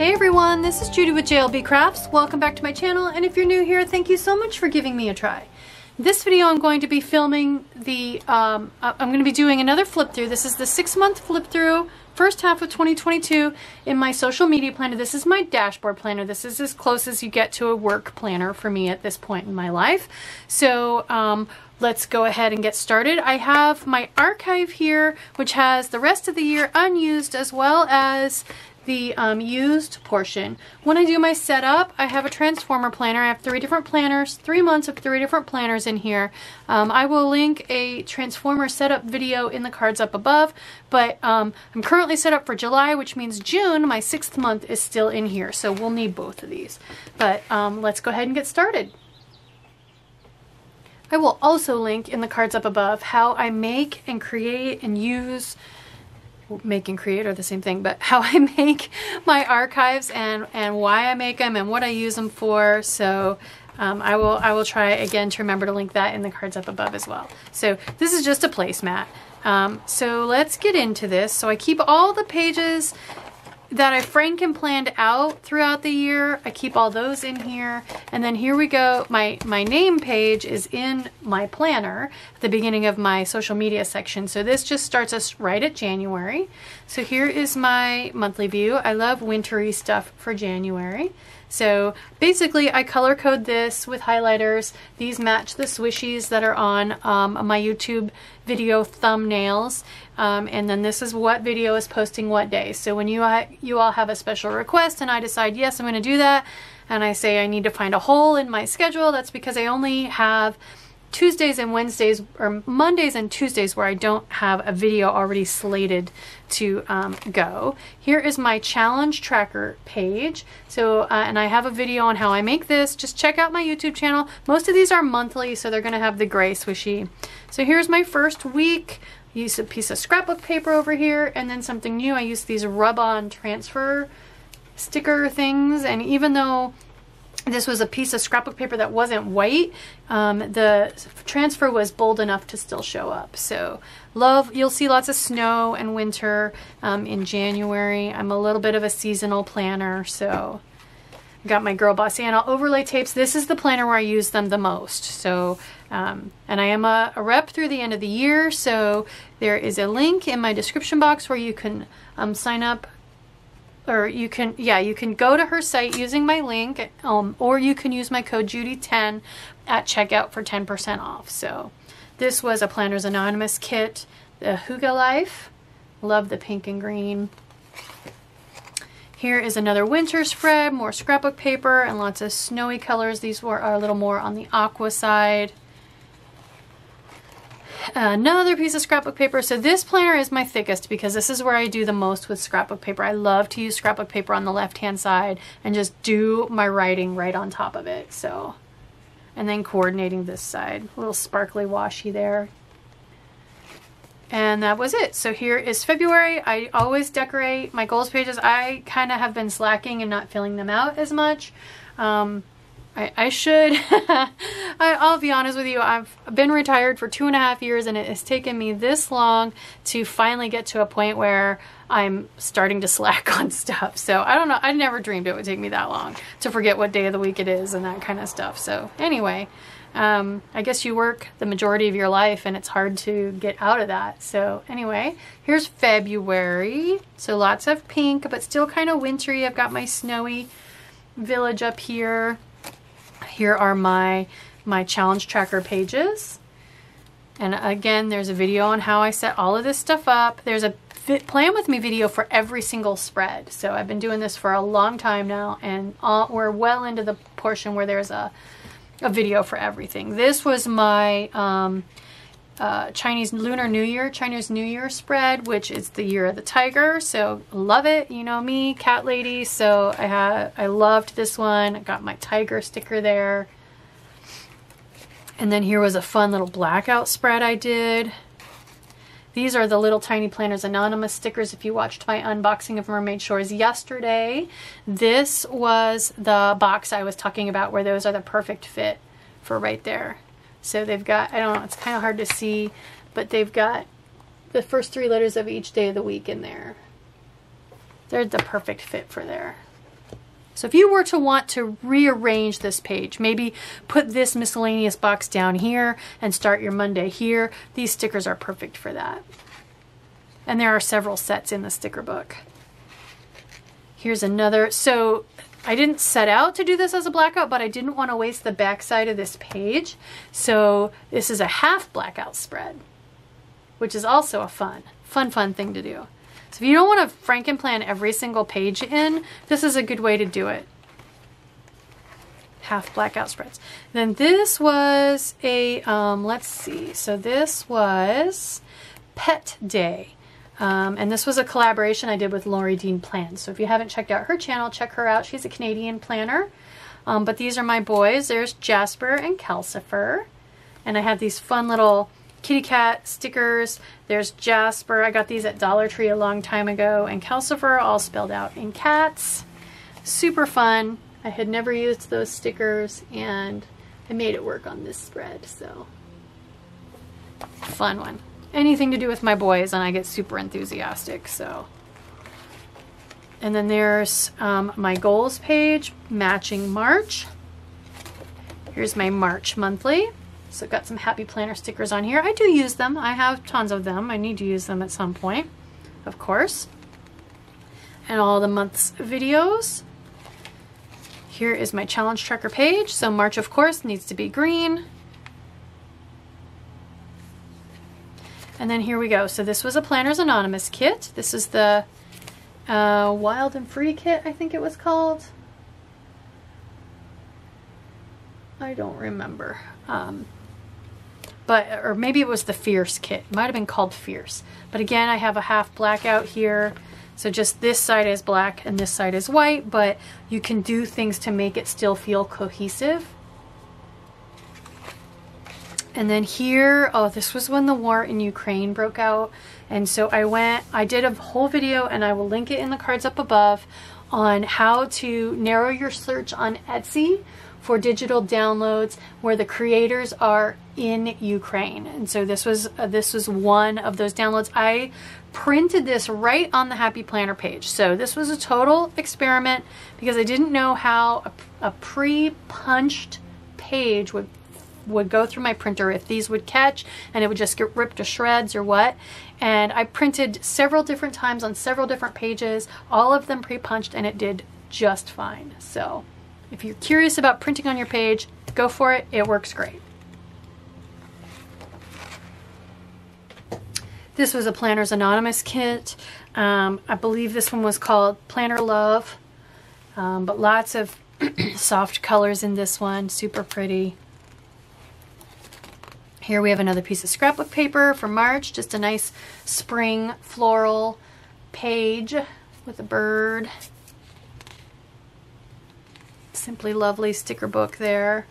Hey everyone, this is Judi with JLB Crafts. Welcome back to my channel, and if you're new here, thank you so much for giving me a try. This video I'm going to be filming the, um, I'm going to be doing another flip through. This is the six month flip through, first half of 2022 in my social media planner. This is my dashboard planner. This is as close as you get to a work planner for me at this point in my life. So, um, let's go ahead and get started. I have my archive here, which has the rest of the year unused as well as the um, used portion. When I do my setup, I have a transformer planner. I have three different planners, three months of three different planners in here. Um, I will link a transformer setup video in the cards up above, but um, I'm currently set up for July, which means June, my sixth month, is still in here. So we'll need both of these. But um, let's go ahead and get started. I will also link in the cards up above how I make and create and use make and create are the same thing, but how I make my archives and, and why I make them and what I use them for. So um, I will I will try again to remember to link that in the cards up above as well. So this is just a placemat. Um, so let's get into this. So I keep all the pages that I framed and planned out throughout the year. I keep all those in here. And then here we go. My, my name page is in my planner at the beginning of my social media section. So this just starts us right at January. So here is my monthly view. I love wintry stuff for January. So basically I color code this with highlighters. These match the swishies that are on um, my YouTube video thumbnails. Um, and then this is what video is posting what day. So when you, you all have a special request and I decide, yes, I'm going to do that, and I say I need to find a hole in my schedule, that's because I only have Tuesdays and Wednesdays, or Mondays and Tuesdays where I don't have a video already slated to um, go. Here is my challenge tracker page. So, uh, and I have a video on how I make this. Just check out my YouTube channel. Most of these are monthly, so they're gonna have the gray swishy. So here's my first week. Use a piece of scrapbook paper over here, and then something new. I use these rub-on transfer sticker things, and even though this was a piece of scrapbook paper that wasn't white. Um, the transfer was bold enough to still show up. So love, you'll see lots of snow and winter um, in January. I'm a little bit of a seasonal planner, so I got my Girl Boss Anna overlay tapes. This is the planner where I use them the most. So, um, and I am a, a, rep through the end of the year. So there is a link in my description box where you can um, sign up or you can, yeah, you can go to her site using my link, um, or you can use my code JUDI10 at checkout for 10% off. So this was a Planners Anonymous kit, the Hygge Life. Love the pink and green. Here is another winter spread, more scrapbook paper and lots of snowy colors. These were are a little more on the aqua side another piece of scrapbook paper. So this planner is my thickest because this is where I do the most with scrapbook paper. I love to use scrapbook paper on the left hand side and just do my writing right on top of it. So, and then coordinating this side, a little sparkly washy there. And that was it. So here is February. I always decorate my goals pages. I kind of have been slacking and not filling them out as much. Um, I, I should. I, will be honest with you, I've been retired for two and a half years and it has taken me this long to finally get to a point where I'm starting to slack on stuff. So I don't know, I never dreamed it would take me that long to forget what day of the week it is and that kind of stuff. So anyway, um, I guess you work the majority of your life and it's hard to get out of that. So anyway, here's February. So lots of pink, but still kind of wintry. I've got my snowy village up here. Here are my, my challenge tracker pages. And again, there's a video on how I set all of this stuff up. There's a plan with me video for every single spread. So I've been doing this for a long time now and all, we're well into the portion where there's a, a video for everything. This was my um, uh, Chinese Lunar New Year, Chinese New Year spread, which is the year of the tiger. So love it. You know me, cat lady. So I had, I loved this one. I got my tiger sticker there. And then here was a fun little blackout spread I did. These are the little tiny planners anonymous stickers if you watched my unboxing of Mermaid Shores yesterday. This was the box I was talking about where those are the perfect fit for right there. So they've got, I don't know, it's kind of hard to see, but they've got the first three letters of each day of the week in there. They're the perfect fit for there. So if you were to want to rearrange this page, maybe put this miscellaneous box down here and start your Monday here, these stickers are perfect for that. And there are several sets in the sticker book. Here's another. So I didn't set out to do this as a blackout, but I didn't want to waste the back side of this page. So this is a half blackout spread, which is also a fun, fun, fun thing to do. So if you don't want to Frankenplan every single page in, this is a good way to do it. Half blackout spreads. Then this was a, um, let's see, so this was Pet Day. Um, and this was a collaboration I did with Lori Dean Plans. So if you haven't checked out her channel, check her out. She's a Canadian planner. Um, but these are my boys. There's Jasper and Calcifer. And I have these fun little kitty cat stickers. There's Jasper. I got these at Dollar Tree a long time ago. And Calcifer all spelled out in cats. Super fun. I had never used those stickers and I made it work on this spread. So fun one anything to do with my boys and I get super enthusiastic. So, and then there's um, my goals page, matching March. Here's my March monthly. So I've got some happy planner stickers on here. I do use them. I have tons of them. I need to use them at some point, of course. And all the month's videos. Here is my challenge tracker page. So March, of course, needs to be green. And then here we go. So this was a Planners Anonymous kit. This is the uh, Wild and Free kit, I think it was called. I don't remember. Um, but, or maybe it was the Fierce kit. It might have been called Fierce. But again, I have a half blackout here. So just this side is black and this side is white, but you can do things to make it still feel cohesive. And then here, oh, this was when the war in Ukraine broke out. And so I went, I did a whole video and I will link it in the cards up above on how to narrow your search on Etsy for digital downloads where the creators are in Ukraine. And so this was uh, this was one of those downloads. I printed this right on the Happy Planner page. So this was a total experiment because I didn't know how a, a pre-punched page would would go through my printer if these would catch and it would just get ripped to shreds or what. And I printed several different times on several different pages, all of them pre-punched and it did just fine. So if you're curious about printing on your page, go for it. It works great. This was a Planners Anonymous kit. Um, I believe this one was called Planner Love, um, but lots of soft colors in this one, super pretty. Here we have another piece of scrapbook paper for March, just a nice spring floral page with a bird. Simply lovely sticker book there.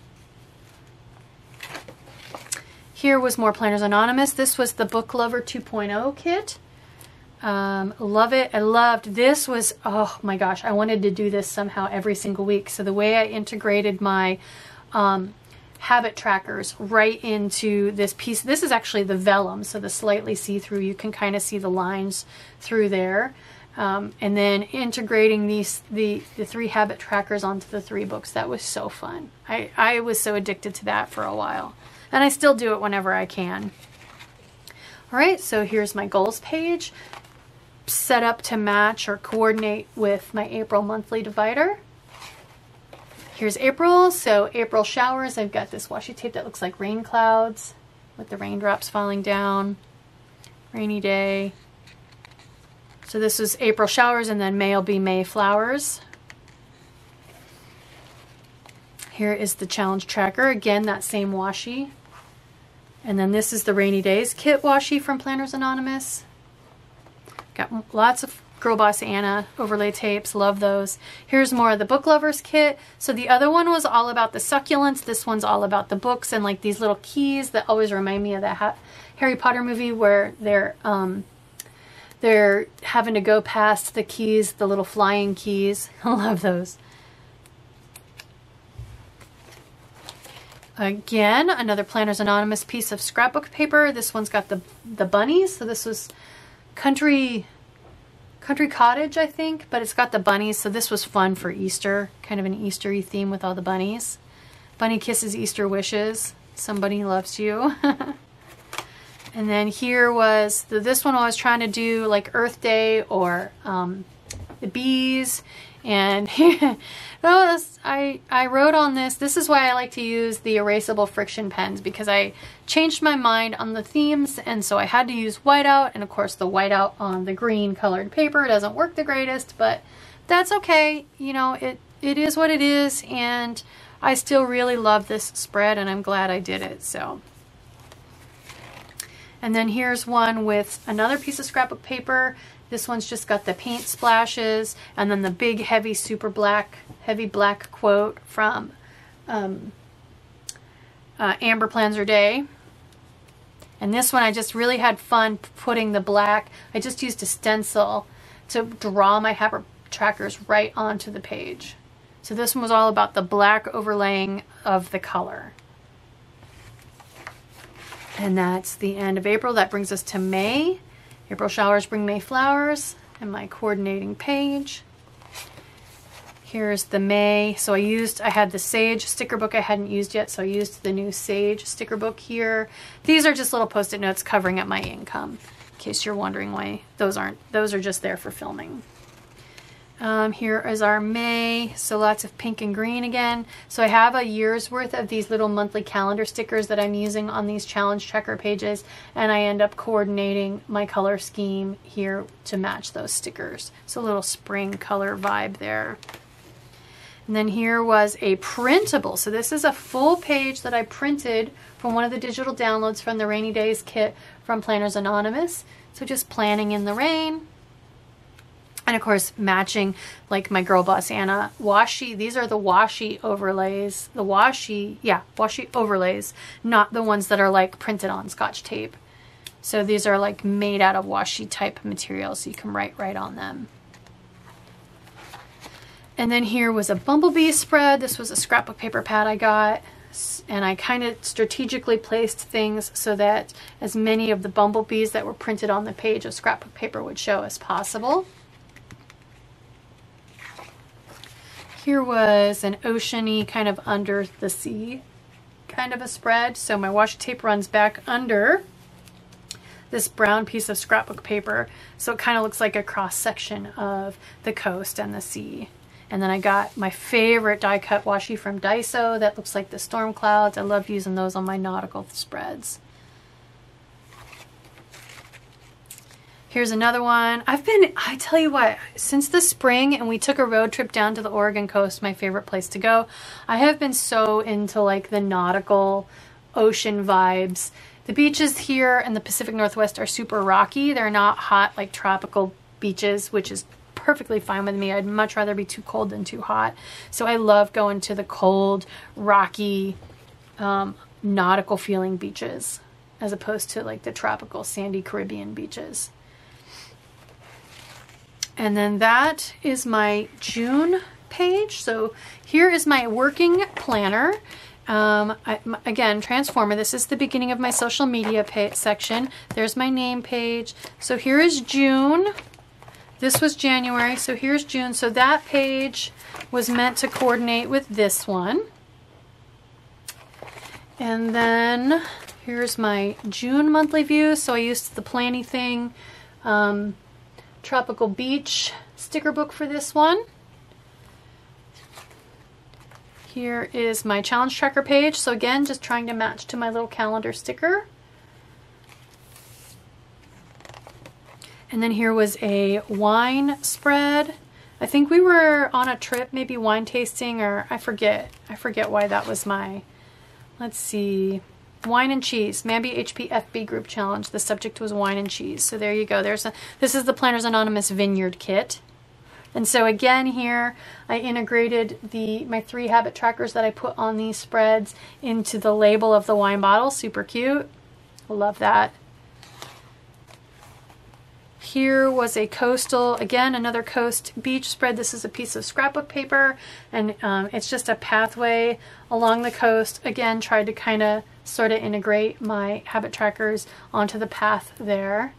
Here was more Planners Anonymous. This was the Book Lover 2.0 kit. Um, love it. I loved this was, oh my gosh, I wanted to do this somehow every single week. So the way I integrated my um, habit trackers right into this piece. This is actually the vellum, so the slightly see-through. You can kind of see the lines through there. Um, and then integrating these the, the three habit trackers onto the three books. That was so fun. I, I was so addicted to that for a while. And I still do it whenever I can. All right, so here's my goals page set up to match or coordinate with my April monthly divider. Here's April. So April showers. I've got this washi tape that looks like rain clouds with the raindrops falling down. Rainy day. So this is April showers and then May will be May flowers. Here is the challenge tracker. Again, that same washi. And then this is the rainy days kit washi from Planners Anonymous. Got lots of Girl Boss Anna overlay tapes. Love those. Here's more of the Book Lovers kit. So the other one was all about the succulents. This one's all about the books and like these little keys that always remind me of that Harry Potter movie where they're um, they're having to go past the keys, the little flying keys. I love those. Again, another Planners Anonymous piece of scrapbook paper. This one's got the the bunnies. So this was country Country Cottage, I think, but it's got the bunnies, so this was fun for Easter, kind of an Eastery theme with all the bunnies. Bunny Kisses Easter Wishes. Somebody loves you. and then here was, the, this one I was trying to do like Earth Day or um, the bees. And Oh, this, I, I wrote on this. This is why I like to use the erasable friction pens because I changed my mind on the themes and so I had to use whiteout and of course the whiteout on the green colored paper doesn't work the greatest but that's okay. You know, it, it is what it is and I still really love this spread and I'm glad I did it. So. And then here's one with another piece of scrapbook paper this one's just got the paint splashes and then the big heavy super black, heavy black quote from um, uh, Amber Plans Her Day. And this one I just really had fun putting the black. I just used a stencil to draw my habit trackers right onto the page. So this one was all about the black overlaying of the color. And that's the end of April. That brings us to May. April showers bring May flowers and my coordinating page. Here's the May. So I used, I had the Sage sticker book I hadn't used yet, so I used the new Sage sticker book here. These are just little post-it notes covering up my income, in case you're wondering why those aren't, those are just there for filming. Um, here is our May, so lots of pink and green again. So I have a year's worth of these little monthly calendar stickers that I'm using on these challenge checker pages, and I end up coordinating my color scheme here to match those stickers. So a little spring color vibe there. And then here was a printable. So this is a full page that I printed from one of the digital downloads from the Rainy Days kit from Planners Anonymous. So just planning in the rain, and of course, matching like my Girl Boss Anna washi. These are the washi overlays. The washi, yeah, washi overlays, not the ones that are like printed on scotch tape. So these are like made out of washi type material, so you can write right on them. And then here was a bumblebee spread. This was a scrapbook paper pad I got. And I kind of strategically placed things so that as many of the bumblebees that were printed on the page of scrapbook paper would show as possible. Here was an oceany kind of under the sea kind of a spread. So my washi tape runs back under this brown piece of scrapbook paper. So it kind of looks like a cross section of the coast and the sea. And then I got my favorite die cut washi from Daiso that looks like the storm clouds. I love using those on my nautical spreads. Here's another one. I've been, I tell you what, since the spring and we took a road trip down to the Oregon coast, my favorite place to go, I have been so into like the nautical ocean vibes. The beaches here in the Pacific Northwest are super rocky. They're not hot like tropical beaches, which is perfectly fine with me. I'd much rather be too cold than too hot. So I love going to the cold, rocky, um, nautical feeling beaches as opposed to like the tropical sandy Caribbean beaches. And then that is my June page. So here is my working planner. Um, I, again, Transformer, this is the beginning of my social media section. There's my name page. So here is June. This was January, so here's June. So that page was meant to coordinate with this one. And then here's my June monthly view. So I used the planny thing. Um, Tropical Beach sticker book for this one. Here is my challenge tracker page. So again, just trying to match to my little calendar sticker. And then here was a wine spread. I think we were on a trip, maybe wine tasting, or I forget. I forget why that was my, let's see, wine and cheese, Mambi HPFB group challenge. The subject was wine and cheese. So there you go. There's a, this is the Planners Anonymous Vineyard Kit. And so again here, I integrated the my three habit trackers that I put on these spreads into the label of the wine bottle. Super cute. Love that. Here was a coastal, again, another coast beach spread. This is a piece of scrapbook paper, and um, it's just a pathway along the coast. Again, tried to kind of sort of integrate my habit trackers onto the path there.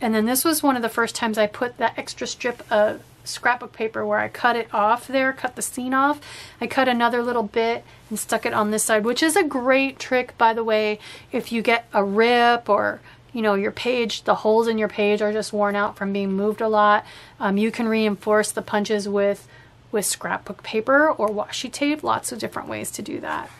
And then this was one of the first times I put that extra strip of scrapbook paper where I cut it off there, cut the scene off. I cut another little bit and stuck it on this side, which is a great trick, by the way, if you get a rip or you know your page the holes in your page are just worn out from being moved a lot um, you can reinforce the punches with with scrapbook paper or washi tape lots of different ways to do that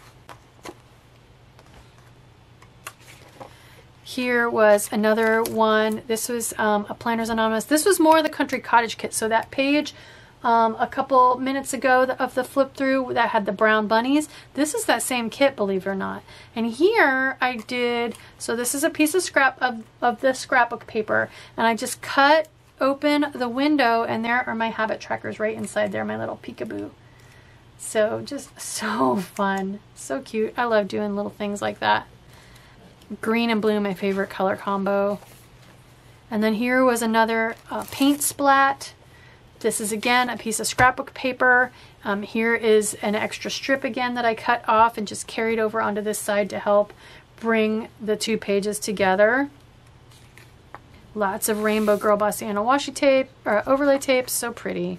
Here was another one. This was um, a Planners Anonymous. This was more the Country Cottage kit. So that page um, a couple minutes ago of the flip through that had the brown bunnies. This is that same kit, believe it or not. And here I did, so this is a piece of scrap of, of the scrapbook paper. And I just cut open the window and there are my habit trackers right inside there, my little peekaboo. So just so fun, so cute. I love doing little things like that. Green and blue, my favorite color combo. And then here was another uh, paint splat. This is again a piece of scrapbook paper. Um, here is an extra strip again that I cut off and just carried over onto this side to help bring the two pages together. Lots of Rainbow Girl Boss Anna washi tape, or overlay tape, so pretty.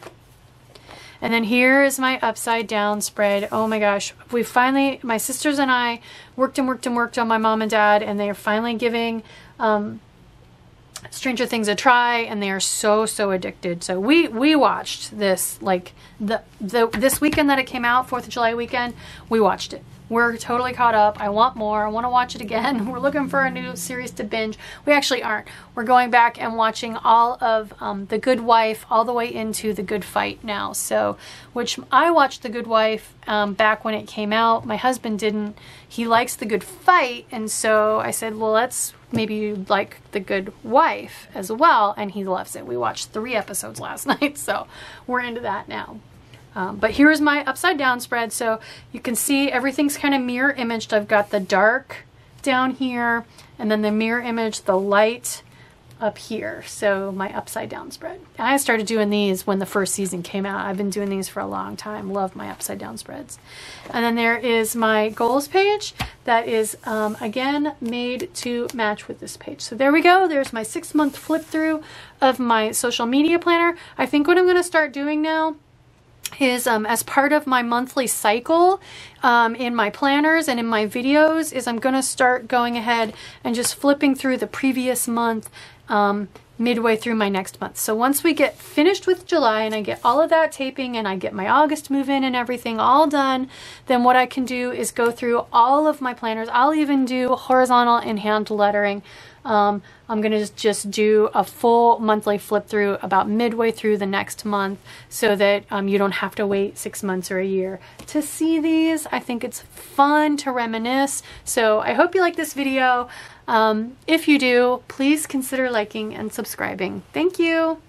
And then here is my upside down spread. Oh my gosh. We finally, my sisters and I worked and worked and worked on my mom and dad and they are finally giving um, Stranger Things a try and they are so, so addicted. So we, we watched this like the, the, this weekend that it came out, 4th of July weekend, we watched it. We're totally caught up. I want more. I want to watch it again. We're looking for a new series to binge. We actually aren't. We're going back and watching all of um, The Good Wife all the way into The Good Fight now. So, which I watched The Good Wife um, back when it came out. My husband didn't. He likes The Good Fight. And so I said, well, let's maybe you'd like The Good Wife as well. And he loves it. We watched three episodes last night. So we're into that now. Um, but here's my upside down spread. So you can see everything's kind of mirror imaged. I've got the dark down here and then the mirror image, the light up here. So my upside down spread. I started doing these when the first season came out. I've been doing these for a long time. Love my upside down spreads. And then there is my goals page that is, um, again, made to match with this page. So there we go. There's my six month flip through of my social media planner. I think what I'm going to start doing now is um, as part of my monthly cycle um, in my planners and in my videos is I'm going to start going ahead and just flipping through the previous month um, midway through my next month. So once we get finished with July and I get all of that taping and I get my August move in and everything all done, then what I can do is go through all of my planners. I'll even do horizontal and hand lettering um, I'm going to just do a full monthly flip through about midway through the next month so that um, you don't have to wait six months or a year to see these. I think it's fun to reminisce. So I hope you like this video. Um, if you do, please consider liking and subscribing. Thank you.